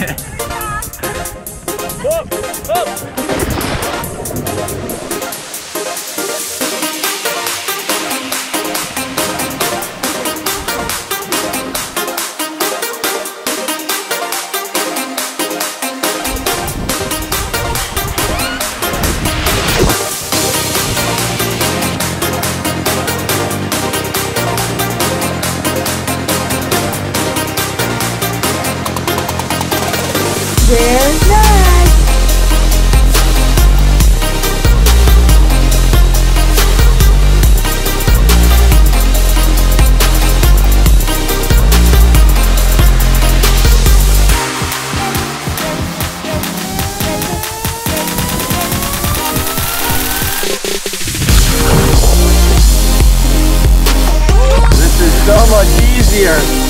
ね。This is so much easier.